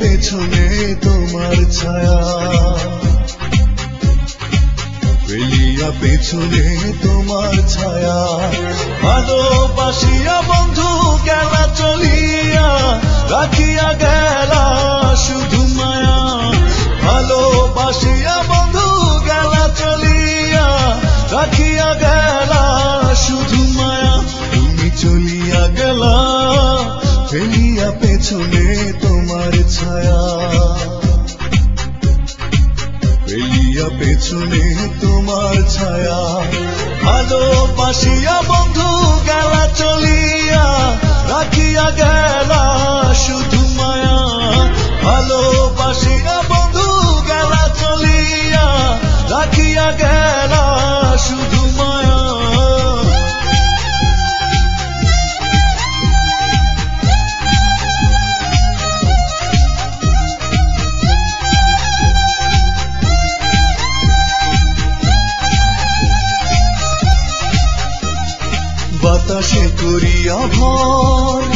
পেছনে তোমার ছায়া। পেছনে তোমার ছায়া। ভালোবাসি পেছনে তোমার ছায়া। ফেলিয়া পেছনে তোমার বাতাসে করিয়া ভয়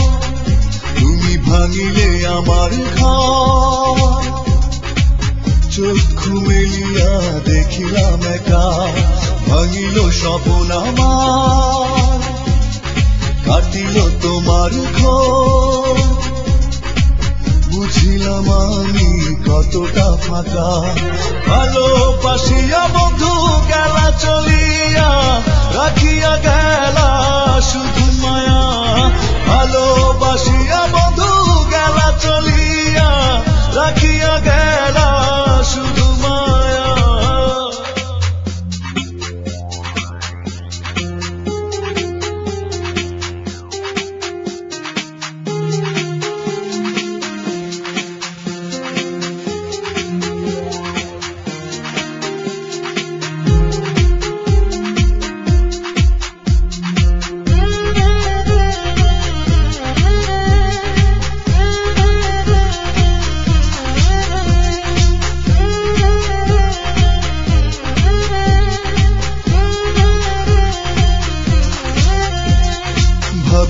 তুমি ভাঙিলে আমার ঘর। চক্ষু মেলিয়া দেখিলাম একা, ভাঙিল স্বপন আমার। কাটিল তোমার ঘর। বুঝিলাম আমি কতটা ফাঁকা। ভালোবাসিয়া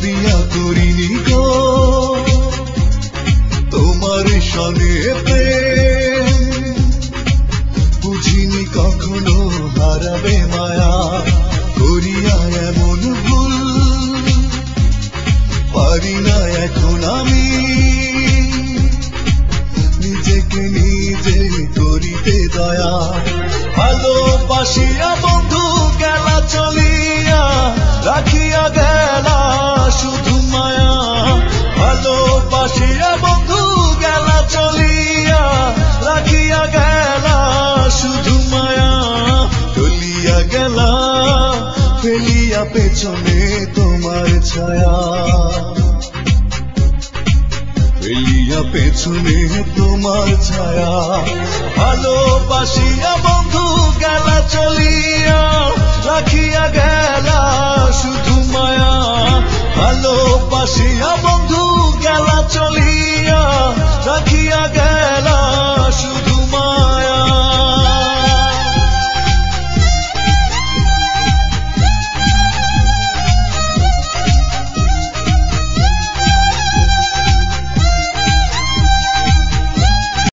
ভাবিয়া করিনি গো। তোমার প্রেম বুঝিনি কখনো হারাবে মায়া, করিয়া এমন ভুল পারি না এখন আমি। নিজেকে নিজে করিতে দয়া, ভালোবাসিয়া বন্ধু গেলা চলিয়া, রাখিয়া পেছনে তোমার ছায়া। ফেলিয়া পেছনে তোমার ছায়া। ভালোবাসিয়া বন্ধু গেলা চলিয়া